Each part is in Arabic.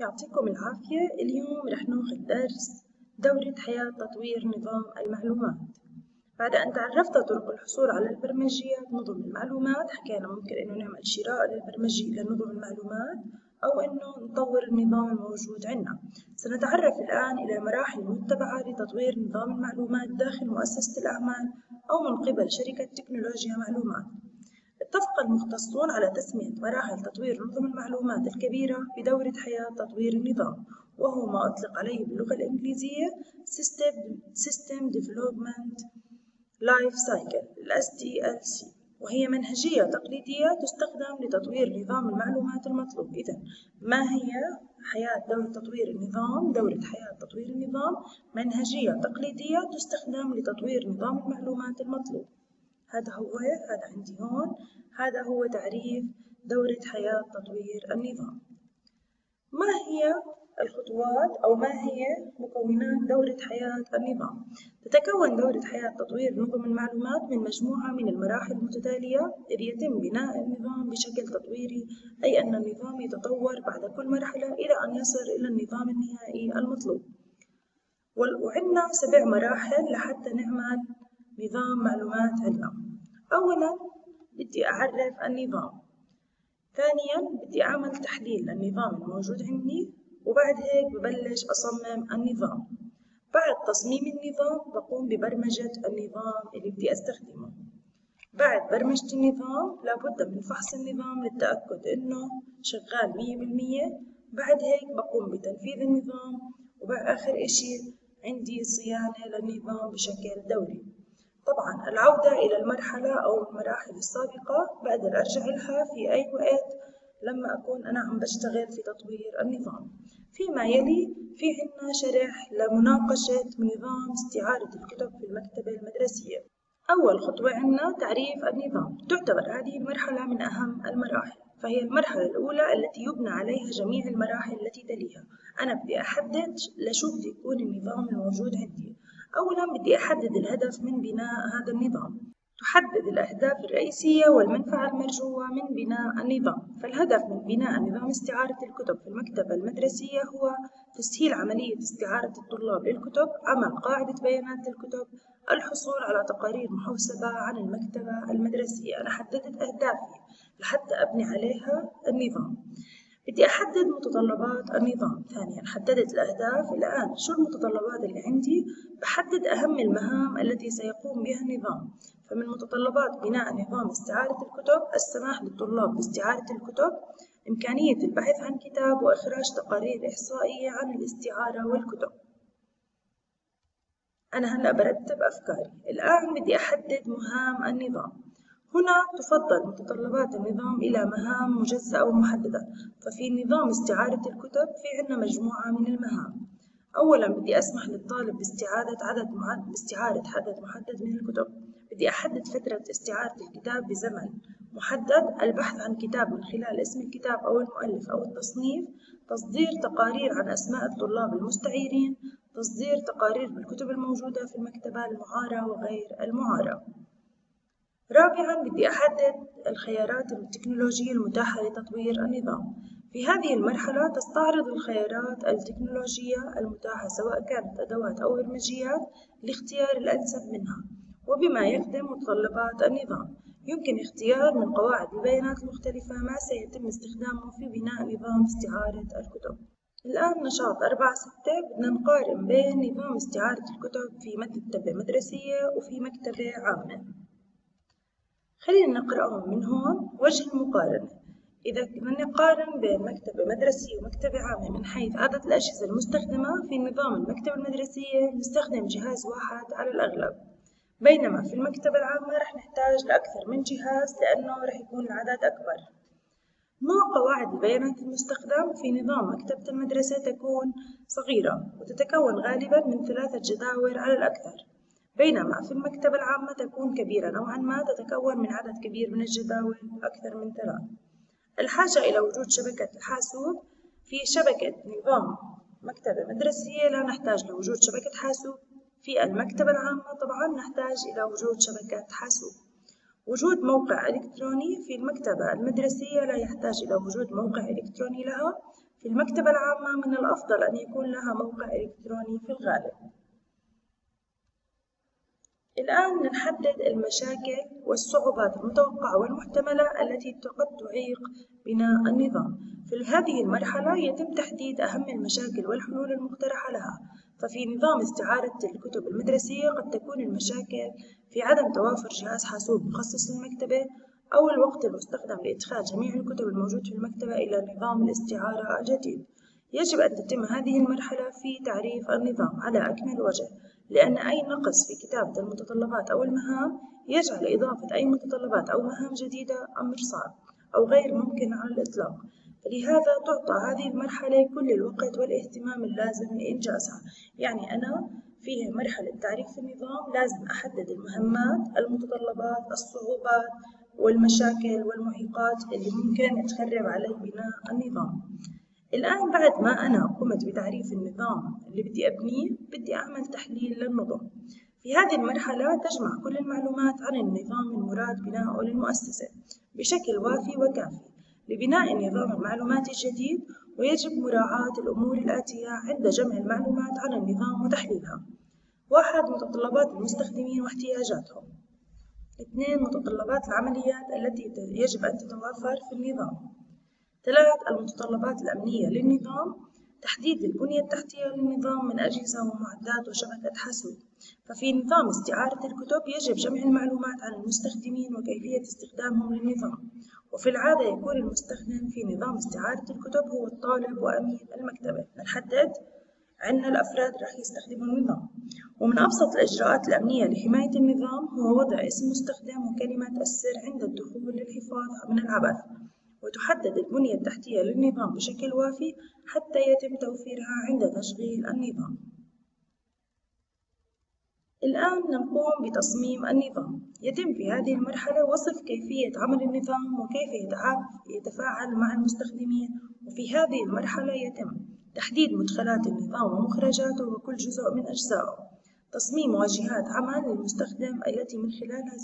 يعطيكم العافية. اليوم رح ناخذ درس دورة حياة تطوير نظام المعلومات. بعد أن تعرفت طرق الحصول على البرمجيات نظم المعلومات حكينا ممكن إنه نعمل شراء للبرمجي لنظم المعلومات أو إنه نطور النظام الموجود عندنا. سنتعرف الآن إلى المراحل المتبعة لتطوير نظام المعلومات داخل مؤسسة الأعمال أو من قبل شركة تكنولوجيا معلومات. اتفق المختصون على تسمية مراحل تطوير نظم المعلومات الكبيرة بدورة حياة تطوير النظام وهو ما أطلق عليه باللغة الإنجليزية System Development Life Cycle SDLC وهي منهجية تقليدية تستخدم لتطوير نظام المعلومات المطلوب إذا ما هي حياة دورة تطوير النظام؟ دورة حياة تطوير النظام منهجية تقليدية تستخدم لتطوير نظام المعلومات المطلوب هذا هو هذا عندي هون. هذا هو تعريف دورة حياة تطوير النظام. ما هي الخطوات أو ما هي مكونات دورة حياة النظام؟ تتكون دورة حياة تطوير نظم المعلومات من مجموعة من المراحل المتتالية إذ يتم بناء النظام بشكل تطويري أي أن النظام يتطور بعد كل مرحلة إلى أن يصل إلى النظام النهائي المطلوب. وعندنا سبع مراحل لحتى نعمل نظام معلومات عندنا أولا بدي أعرف النظام. ثانيا بدي أعمل تحليل للنظام الموجود عندي وبعد هيك ببلش أصمم النظام. بعد تصميم النظام بقوم ببرمجة النظام اللي بدي أستخدمه. بعد برمجة النظام لابد من فحص النظام للتأكد إنه شغال مية بالمية. بعد هيك بقوم بتنفيذ النظام وآخر إشي عندي صيانة للنظام بشكل دوري. طبعا العودة إلى المرحلة أو المراحل السابقة بقدر أرجع لها في أي وقت لما أكون أنا عم بشتغل في تطوير النظام. فيما يلي في عنا شرح لمناقشة نظام استعارة الكتب في المكتبة المدرسية. أول خطوة عنا تعريف النظام. تعتبر هذه المرحلة من أهم المراحل. فهي المرحلة الأولى التي يبنى عليها جميع المراحل التي تليها. أنا بدي أحدد لشو بده يكون النظام الموجود عندي. أولا بدي أحدد الهدف من بناء هذا النظام. تحدد الأهداف الرئيسية والمنفعة المرجوة من بناء النظام. فالهدف من بناء نظام استعارة الكتب في المكتبة المدرسية هو تسهيل عملية استعارة الطلاب للكتب عمل قاعدة بيانات للكتب الحصول على تقارير محوسبة عن المكتبة المدرسية. أنا حددت أهدافي لحتى أبني عليها النظام. بدي أحدد متطلبات النظام ثانيا حددت الأهداف. الآن شو المتطلبات اللي عندي؟ بحدد أهم المهام التي سيقوم بها النظام. فمن متطلبات بناء نظام استعارة الكتب السماح للطلاب باستعارة الكتب إمكانية البحث عن كتاب وإخراج تقارير إحصائية عن الاستعارة والكتب. أنا هلأ برتب أفكاري. الآن بدي أحدد مهام النظام. هنا تفضل متطلبات النظام إلى مهام مجزأة ومحددة ففي نظام استعارة الكتب في عنا مجموعة من المهام. أولا بدي أسمح للطالب باستعادة عدد معد... باستعارة عدد محدد من الكتب. بدي أحدد فترة استعارة الكتاب بزمن محدد البحث عن كتاب من خلال اسم الكتاب أو المؤلف أو التصنيف تصدير تقارير عن أسماء الطلاب المستعيرين تصدير تقارير بالكتب الموجودة في المكتبة المعارة وغير المعارة. رابعا بدي أحدد الخيارات التكنولوجية المتاحة لتطوير النظام. في هذه المرحلة تستعرض الخيارات التكنولوجية المتاحة سواء كانت أدوات أو برمجيات لاختيار الأنسب منها وبما يخدم متطلبات النظام. يمكن اختيار من قواعد البيانات المختلفة ما سيتم استخدامه في بناء نظام استعارة الكتب. الآن نشاط أربعة ستة بدنا نقارن بين نظام استعارة الكتب في مكتبة مدرسية وفي مكتبة عامة. خلينا نقرأهم من هون وجه المقارنة. إذا بدنا نقارن بين مكتبة مدرسية ومكتبة عامة من حيث عدد الأجهزة المستخدمة في نظام المكتبة المدرسية نستخدم جهاز واحد على الأغلب. بينما في المكتبة العامة رح نحتاج لأكثر من جهاز لأنه رح يكون العدد أكبر. نوع قواعد البيانات المستخدم في نظام مكتبة المدرسة تكون صغيرة وتتكون غالبا من ثلاثة جداول على الأكثر. بينما في المكتبة العامة تكون كبيرة نوعا ما تتكون من عدد كبير من الجداول أكثر من ثلاث الحاجة إلى وجود شبكة حاسوب في شبكة نظام مكتبة مدرسية لا نحتاج لوجود شبكة حاسوب. في المكتبة العامة طبعا نحتاج إلى وجود شبكة حاسوب. وجود موقع إلكتروني في المكتبة المدرسية لا يحتاج إلى وجود موقع إلكتروني لها. في المكتبة العامة من الأفضل أن يكون لها موقع إلكتروني في الغالب. الآن نحدد المشاكل والصعوبات المتوقعة والمحتملة التي قد تعيق بناء النظام. في هذه المرحلة يتم تحديد أهم المشاكل والحلول المقترحة لها. ففي نظام استعارة الكتب المدرسية قد تكون المشاكل في عدم توافر جهاز حاسوب مخصص للمكتبة أو الوقت المستخدم لإدخال جميع الكتب الموجودة في المكتبة إلى نظام الاستعارة الجديد. يجب أن تتم هذه المرحلة في تعريف النظام على أكمل وجه. لأن أي نقص في كتابة المتطلبات أو المهام يجعل إضافة أي متطلبات أو مهام جديدة أمر صعب أو غير ممكن على الإطلاق. لهذا تعطى هذه المرحلة كل الوقت والاهتمام اللازم لإنجازها. يعني أنا في مرحلة تعريف النظام لازم أحدد المهمات المتطلبات الصعوبات والمشاكل والمعيقات اللي ممكن تخرب علي بناء النظام. الآن بعد ما أنا قمت بتعريف النظام اللي بدي أبنيه بدي أعمل تحليل للنظم. في هذه المرحلة تجمع كل المعلومات عن النظام المراد بناؤه للمؤسسة بشكل وافي وكافي لبناء النظام المعلوماتي الجديد ويجب مراعاة الأمور الآتية عند جمع المعلومات عن النظام وتحليلها. واحد متطلبات المستخدمين واحتياجاتهم. اثنين متطلبات العمليات التي يجب أن تتوافر في النظام. ثلاث المتطلبات الأمنية للنظام تحديد البنية التحتية للنظام من أجهزة ومعدات وشبكة حاسوب. ففي نظام استعارة الكتب يجب جمع المعلومات عن المستخدمين وكيفية استخدامهم للنظام. وفي العادة يكون المستخدم في نظام استعارة الكتب هو الطالب وأمين المكتبة. نحدد عندنا الأفراد راح يستخدموا النظام. ومن أبسط الإجراءات الأمنية لحماية النظام هو وضع اسم مستخدم وكلمة السر عند الدخول للحفاظ من العبث. وتحدد البنية التحتية للنظام بشكل وافي حتى يتم توفيرها عند تشغيل النظام. الآن نقوم بتصميم النظام. يتم في هذه المرحلة وصف كيفية عمل النظام وكيف يتفاعل مع المستخدمين وفي هذه المرحلة يتم تحديد مدخلات النظام ومخرجاته وكل جزء من أجزائه. تصميم واجهات عمل للمستخدم التي من خلالها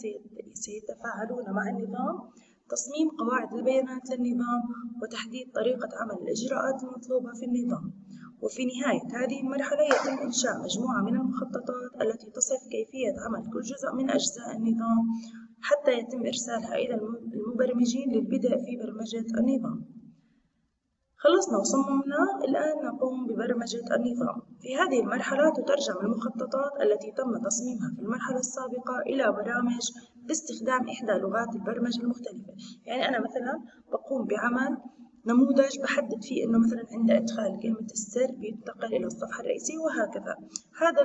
سيتفاعلون مع النظام تصميم قواعد البيانات للنظام وتحديد طريقة عمل الإجراءات المطلوبة في النظام. وفي نهاية هذه المرحلة يتم إنشاء مجموعة من المخططات التي تصف كيفية عمل كل جزء من أجزاء النظام حتى يتم إرسالها إلى المبرمجين للبدء في برمجة النظام. خلصنا وصممنا. الآن نقوم ببرمجة النظام. في هذه المرحلة تترجم المخططات التي تم تصميمها في المرحلة السابقة إلى برامج باستخدام إحدى لغات البرمجة المختلفة. يعني أنا مثلا بقوم بعمل نموذج بحدد فيه إنه مثلا عند إدخال كلمة السر بينتقل إلى الصفحة الرئيسية وهكذا. هذا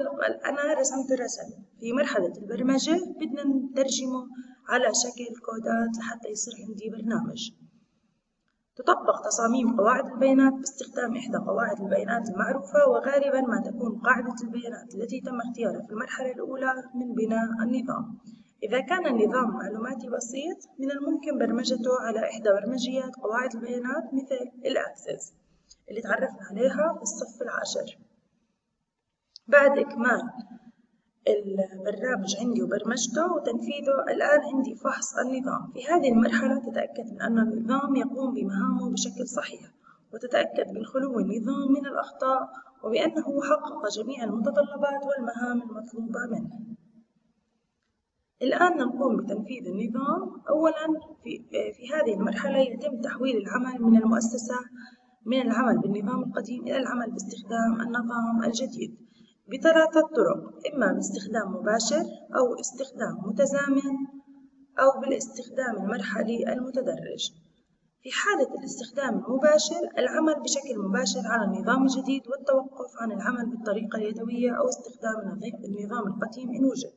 أنا رسمت رسم في مرحلة البرمجة. بدنا نترجمه على شكل كودات لحتى يصير عندي برنامج. تطبق تصاميم قواعد البيانات باستخدام إحدى قواعد البيانات المعروفة وغالبا ما تكون قاعدة البيانات التي تم اختيارها في المرحلة الأولى من بناء النظام. إذا كان النظام المعلوماتي بسيط من الممكن برمجته على إحدى برمجيات قواعد البيانات مثل الأكسس اللي تعرفنا عليها في الصف العاشر. بعد إكمال البرنامج عندي وبرمجته وتنفيذه الآن عندي فحص النظام. في هذه المرحلة تتأكد من أن النظام يقوم بمهامه بشكل صحيح وتتأكد من خلو النظام من الأخطاء وبأنه حقق جميع المتطلبات والمهام المطلوبة منه. الآن نقوم بتنفيذ النظام. أولا في, في هذه المرحلة يتم تحويل العمل من المؤسسة من العمل بالنظام القديم إلى العمل باستخدام النظام الجديد. بثلاثة طرق إما باستخدام مباشر أو استخدام متزامن أو بالاستخدام المرحلي المتدرج. في حالة الاستخدام المباشر العمل بشكل مباشر على النظام الجديد والتوقف عن العمل بالطريقة اليدوية أو استخدام النظام القديم إن وجد.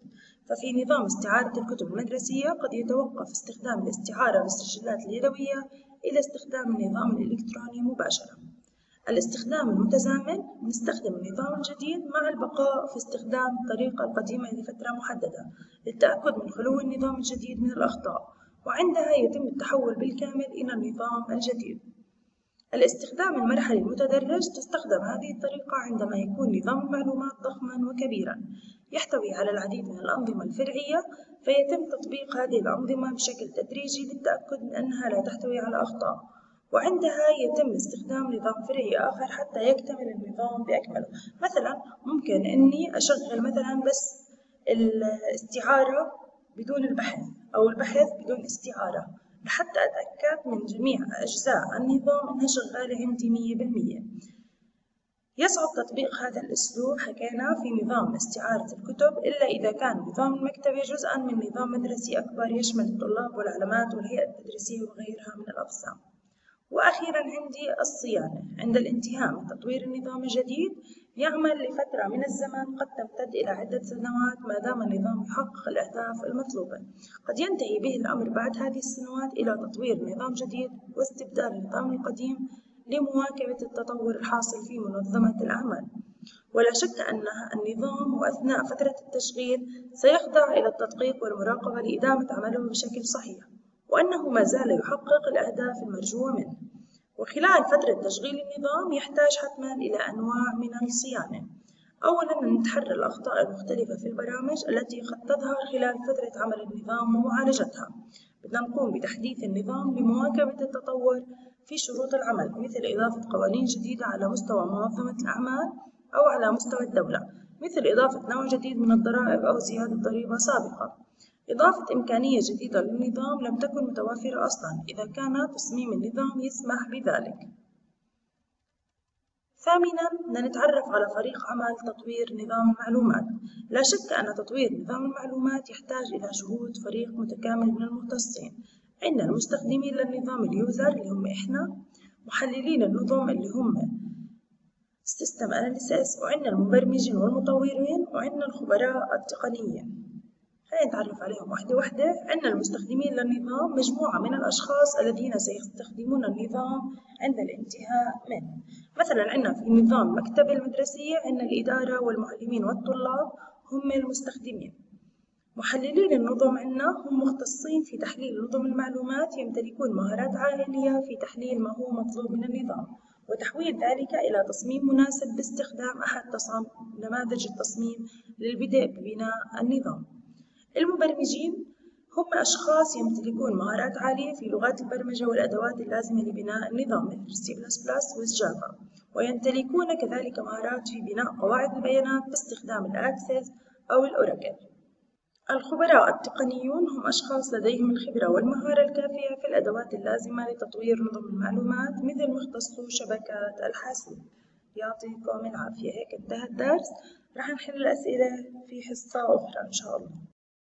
ففي نظام استعارة الكتب المدرسية قد يتوقف استخدام الاستعارة بالسجلات اليدوية إلى استخدام النظام الإلكتروني مباشرة. الاستخدام المتزامن نستخدم النظام الجديد مع البقاء في استخدام الطريقة القديمة لفترة محددة للتأكد من خلو النظام الجديد من الأخطاء وعندها يتم التحول بالكامل إلى النظام الجديد. الاستخدام المرحلي المتدرج تستخدم هذه الطريقة عندما يكون نظام المعلومات ضخما وكبيرا يحتوي على العديد من الأنظمة الفرعية فيتم تطبيق هذه الأنظمة بشكل تدريجي للتأكد من أنها لا تحتوي على أخطاء. وعندها يتم استخدام نظام فرعي آخر حتى يكتمل النظام بأكمله. مثلا ممكن إني أشغل مثلا بس الاستعارة بدون البحث أو البحث بدون استعارة لحتى أتأكد من جميع أجزاء النظام إنها شغالة عندي مية بالمية. يصعب تطبيق هذا الأسلوب حكينا في نظام استعارة الكتب إلا إذا كان نظام المكتبة جزءا من نظام مدرسي أكبر يشمل الطلاب والعلامات والهيئة التدريسية وغيرها من الأقسام. وأخيرا عندي الصيانة. عند الانتهاء من تطوير النظام الجديد يعمل لفترة من الزمن قد تمتد إلى عدة سنوات ما دام النظام يحقق الأهداف المطلوبة قد ينتهي به الأمر بعد هذه السنوات إلى تطوير نظام جديد واستبدال النظام القديم لمواكبة التطور الحاصل في منظمة الأعمال. ولا شك أن النظام وأثناء فترة التشغيل سيخضع إلى التدقيق والمراقبة لإدامة عمله بشكل صحيح. وأنه ما زال يحقق الأهداف المرجوة منه. وخلال فترة تشغيل النظام يحتاج حتما إلى أنواع من الصيانة. أولا نتحرى الأخطاء المختلفة في البرامج التي قد تظهر خلال فترة عمل النظام ومعالجتها. بدنا نقوم بتحديث النظام لمواكبة التطور في شروط العمل مثل إضافة قوانين جديدة على مستوى منظمة الأعمال أو على مستوى الدولة مثل إضافة نوع جديد من الضرائب أو زيادة ضريبة سابقة. إضافة إمكانية جديدة للنظام لم تكن متوافرة أصلا إذا كان تصميم النظام يسمح بذلك. ثامنا نتعرف على فريق عمل تطوير نظام المعلومات. لا شك أن تطوير نظام المعلومات يحتاج إلى جهود فريق متكامل من المختصين. عندنا المستخدمين للنظام ال user اللي هم إحنا محللين النظم اللي هم system analysis وعندنا المبرمجين والمطورين وعندنا الخبراء التقنيين نتعرف عليهم واحدة واحدة. عندنا المستخدمين للنظام مجموعة من الأشخاص الذين سيستخدمون النظام عند الانتهاء منه. مثلا عندنا في نظام مكتبة المدرسية عندنا الإدارة والمعلمين والطلاب هم المستخدمين. محللين النظم عندنا هم مختصين في تحليل نظم المعلومات يمتلكون مهارات عالية في تحليل ما هو مطلوب من النظام وتحويل ذلك إلى تصميم مناسب باستخدام أحد نماذج التصميم للبدء ببناء النظام. المبرمجين هم أشخاص يمتلكون مهارات عالية في لغات البرمجة والأدوات اللازمة لبناء النظام مثل C++ وجافا ويمتلكون كذلك مهارات في بناء قواعد البيانات باستخدام الأكسس أو الأوراكل الخبراء التقنيون هم أشخاص لديهم الخبرة والمهارة الكافية في الأدوات اللازمة لتطوير نظم المعلومات مثل مختصو شبكات الحاسوب. يعطيكم العافية. هيك انتهى الدرس. راح نحل الأسئلة في حصة أخرى إن شاء الله.